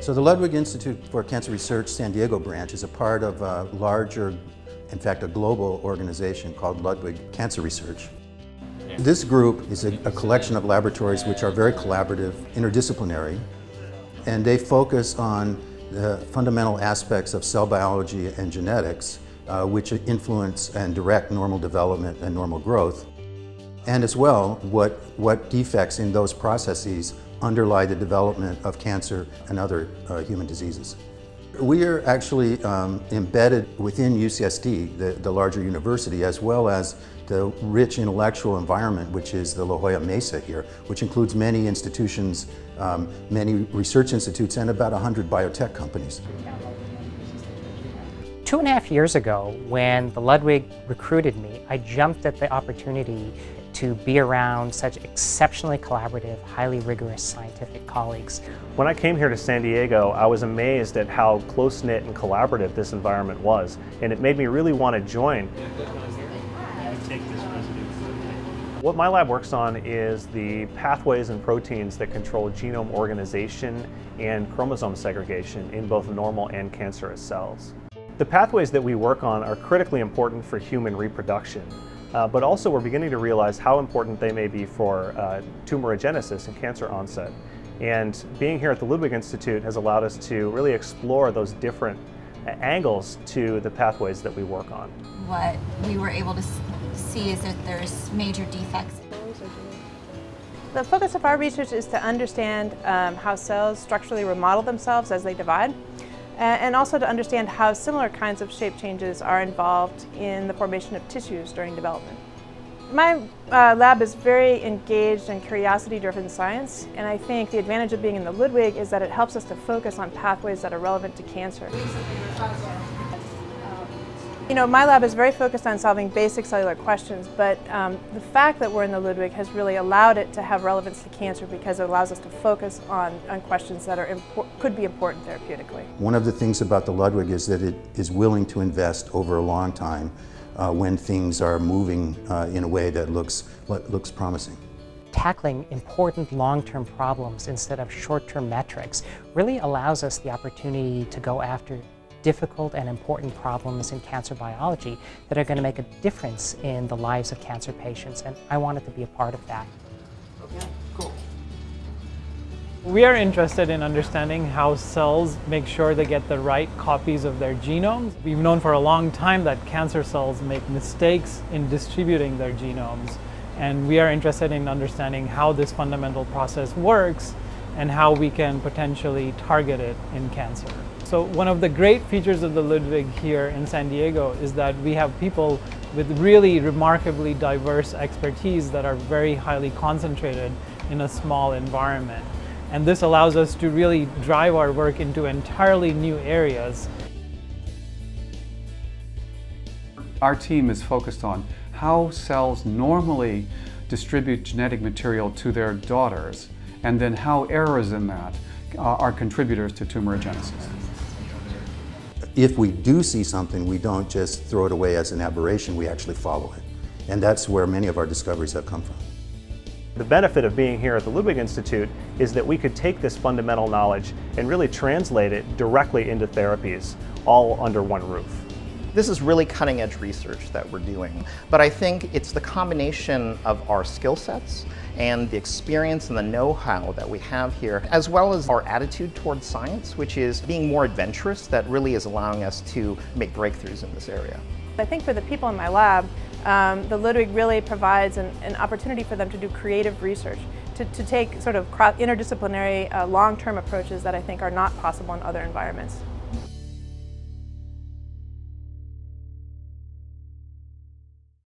So the Ludwig Institute for Cancer Research San Diego branch is a part of a larger, in fact a global organization called Ludwig Cancer Research. This group is a, a collection of laboratories which are very collaborative, interdisciplinary, and they focus on the fundamental aspects of cell biology and genetics, uh, which influence and direct normal development and normal growth, and as well what, what defects in those processes underlie the development of cancer and other uh, human diseases. We are actually um, embedded within UCSD, the, the, larger university, as well as the rich intellectual environment, which is the La Jolla Mesa here, which includes many institutions, um, many research institutes, and about 100 biotech companies. Two and a half years ago, when the Ludwig recruited me, I jumped at the opportunity to be around such exceptionally collaborative, highly rigorous scientific colleagues. When I came here to San Diego, I was amazed at how close-knit and collaborative this environment was, and it made me really want to join. What my lab works on is the pathways and proteins that control genome organization and chromosome segregation in both normal and cancerous cells. The pathways that we work on are critically important for human reproduction. Uh, but also we're beginning to realize how important they may be for uh, tumorigenesis and cancer onset. And being here at the Ludwig Institute has allowed us to really explore those different uh, angles to the pathways that we work on. What we were able to see is that there's major defects. The focus of our research is to understand um, how cells structurally remodel themselves as they divide and also to understand how similar kinds of shape changes are involved in the formation of tissues during development. My uh, lab is very engaged in curiosity-driven science, and I think the advantage of being in the Ludwig is that it helps us to focus on pathways that are relevant to cancer. You know, my lab is very focused on solving basic cellular questions, but um, the fact that we're in the Ludwig has really allowed it to have relevance to cancer because it allows us to focus on, on questions that are could be important therapeutically. One of the things about the Ludwig is that it is willing to invest over a long time uh, when things are moving uh, in a way that looks, looks promising tackling important long-term problems instead of short-term metrics really allows us the opportunity to go after difficult and important problems in cancer biology that are going to make a difference in the lives of cancer patients, and I wanted to be a part of that. Okay, cool. We are interested in understanding how cells make sure they get the right copies of their genomes. We've known for a long time that cancer cells make mistakes in distributing their genomes, and we are interested in understanding how this fundamental process works and how we can potentially target it in cancer. So one of the great features of the Ludwig here in San Diego is that we have people with really remarkably diverse expertise that are very highly concentrated in a small environment. And this allows us to really drive our work into entirely new areas. Our team is focused on how cells normally distribute genetic material to their daughters, and then how errors in that uh, are contributors to tumorigenesis if we do see something, we don't just throw it away as an aberration, we actually follow it. And that's where many of our discoveries have come from. The benefit of being here at the Ludwig Institute is that we could take this fundamental knowledge and really translate it directly into therapies, all under one roof. This is really cutting edge research that we're doing, but I think it's the combination of our skill sets and the experience and the know-how that we have here, as well as our attitude towards science, which is being more adventurous, that really is allowing us to make breakthroughs in this area. I think for the people in my lab, um, the Ludwig really provides an, an, opportunity for them to do creative research, to, to take sort of interdisciplinary uh, long-term approaches that I think are not possible in other environments.